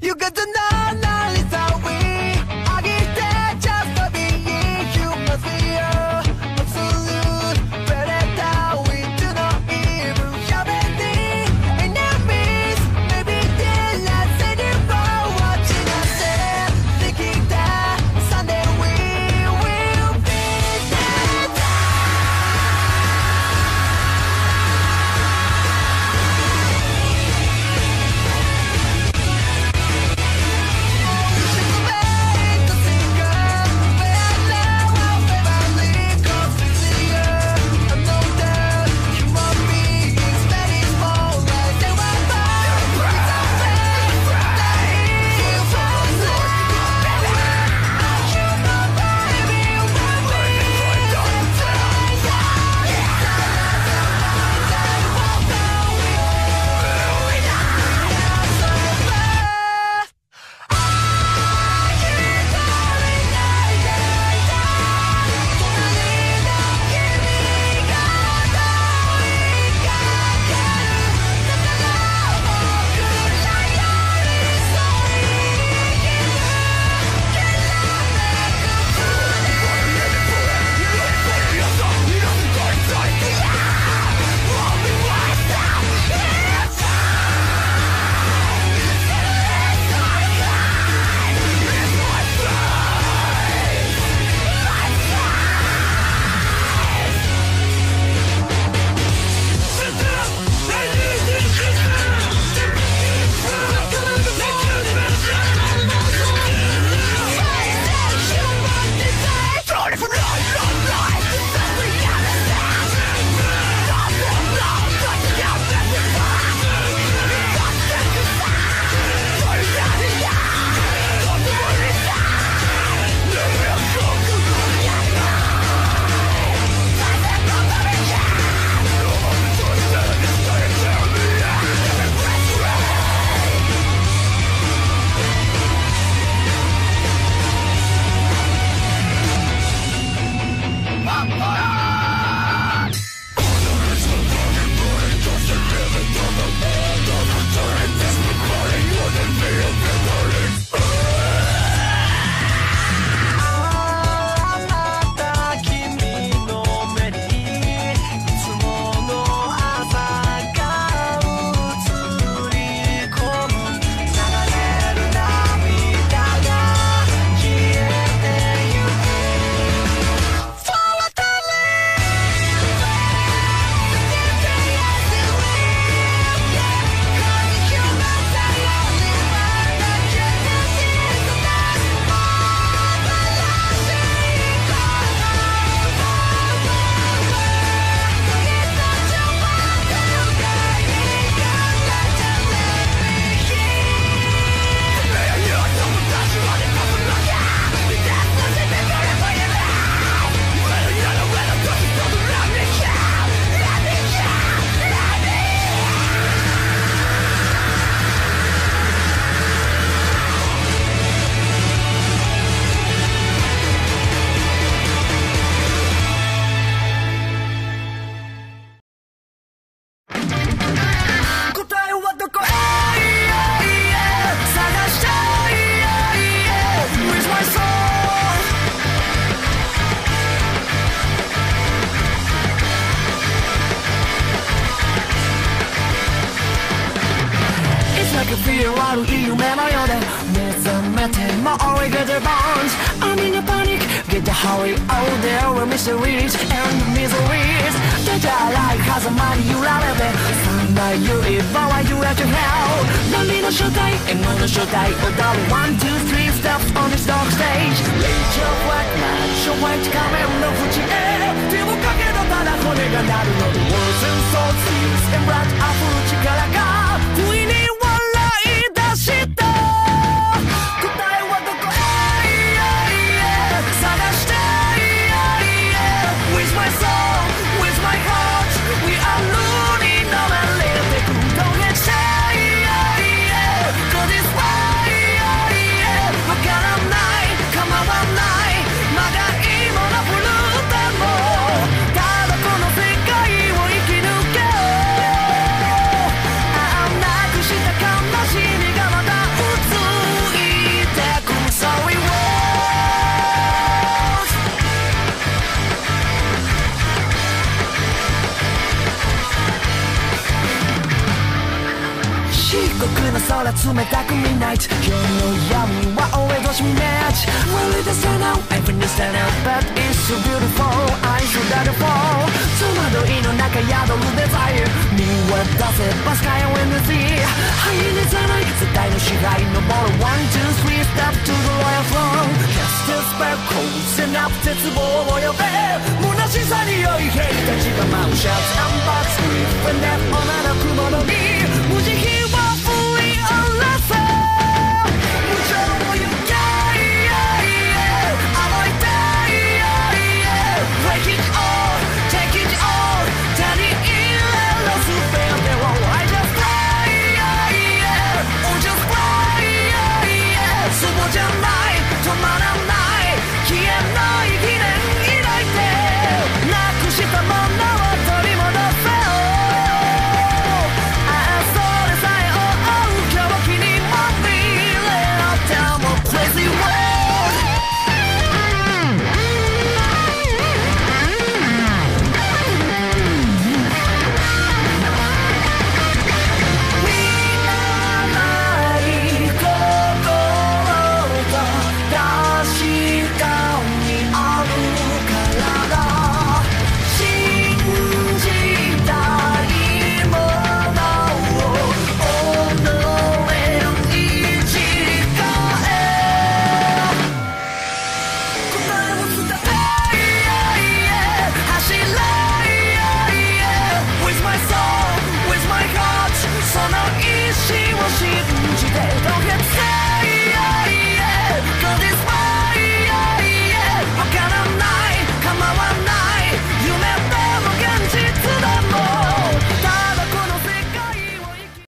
You got to know. It's like a fear 悪い夢のようで目覚めても only get the bones I'm in a panic Get the hurry out there with mysteries and miseries 出たらい風間に揺られて三大言えばは you at your hell 波の正体獲物の正体踊る One, two, three steps on this dark stage Rage of black night 昭和一 から冷たく見ない夜の闇は俺としめち Well it is now need to stand out but it's so beautiful I should that fall 戸惑いの中宿るデザイン見渡せばスカイウィンドシー灰にじゃない世界の支配のボール One two three step to the royal throne Cast a spell こうせな絶望を呼べ虚しさに酔い兵たちが舞うシャツアンバーツリーフェネットなら雲の実無慈悲